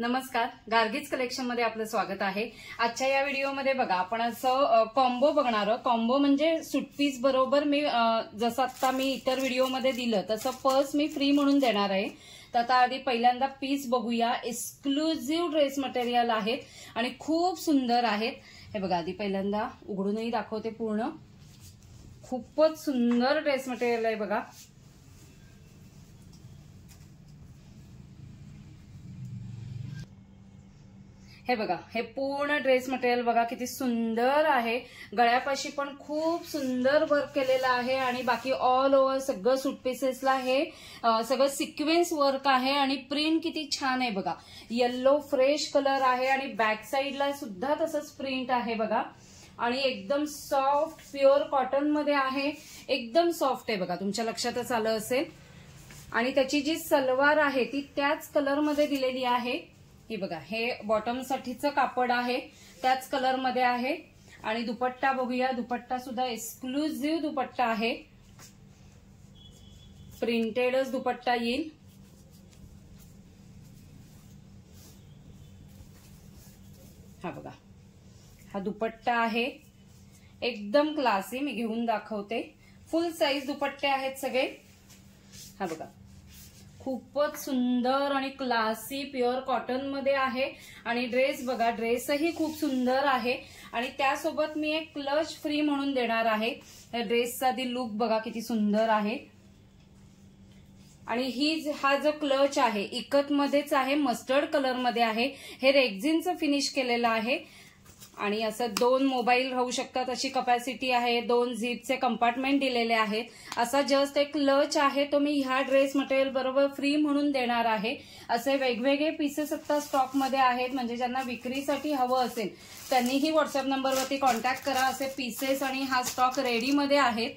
नमस्कार. गार्गीज कलेक्शनमध्ये आपलं स्वागत आहे. आजच्या या व्हिडिओमध्ये बघा आपण असं कॉम्बो बघणार कॉम्बो म्हणजे सुटपीस बरोबर मी जसं आता मी इतर व्हिडिओमध्ये दिलं तसं पर्स मी फ्री म्हणून देणार आहे. तर आता आधी पहिल्यांदा पीस बघूया. एक्सक्लुझिव्ह ड्रेस मटेरियल आहेत आणि खूप सुंदर आहेत. हे बघा आधी पहिल्यांदा उघडूनही दाखवते पूर्ण. खूपच सुंदर ड्रेस मटेरियल आहे बघा. हे बघा हे पूर्ण ड्रेस मटेरियल बघा किती सुंदर आहे. गळ्यापाशी पण खूप सुंदर वर्क केलेलं आहे आणि बाकी ऑल ओव्हर सगळं सुटपीसेसला हे सगळं सिक्वेन्स वर्क आहे आणि प्रिंट किती छान आहे बघा. येल्लो फ्रेश कलर आहे आणि बॅक साईडला सुद्धा तसंच प्रिंट आहे बघा. आणि एकदम सॉफ्ट प्युअर कॉटनमध्ये आहे. एकदम सॉफ्ट आहे बघा तुमच्या लक्षातच आलं असेल. आणि त्याची जी सलवार आहे ती त्याच कलरमध्ये दिलेली आहे. हे बघा हे बॉटमसाठीचं कापड आहे त्याच कलरमध्ये आहे. आणि दुपट्टा बघूया दुपट्टा सुद्धा एक्सक्लुझिव्ह दुपट्टा आहे. प्रिंटेडच दुपट्टा येईल. हा बघा हा दुपट्टा आहे. एकदम क्लासी मी घेऊन दाखवते. फुल साईज दुपट्टे आहेत सगळे. हा बघा खूपच सुंदर आणि क्लासी प्युअर कॉटनमध्ये आहे. आणि ड्रेस बघा ड्रेसही खूप सुंदर आहे. आणि त्यासोबत मी एक क्लच फ्री म्हणून देणार आहे. ड्रेसचा आधी लुक बघा किती सुंदर आहे. आणि ही हा जो क्लच आहे इकत मध्येच आहे मस्टर्ड कलरमध्ये आहे. हे रेग्झिनचं फिनिश केलेलं आहे. आणि असं दोन मोबाईल राहू शकतात अशी कपॅसिटी आहे दोन झीपचे कंपार्टमेंट दिलेले आहेत. असा जस्ट एक लच आहे तो मी ह्या ड्रेस मटेरियल बरोबर फ्री म्हणून देणार आहे. असे वेगवेगळे पीसेस आता स्टॉकमध्ये आहेत म्हणजे ज्यांना विक्रीसाठी हवं असेल त्यांनीही व्हॉट्सअप नंबरवरती कॉन्टॅक्ट करा. असे पीसेस आणि हा स्टॉक रेडीमध्ये आहेत.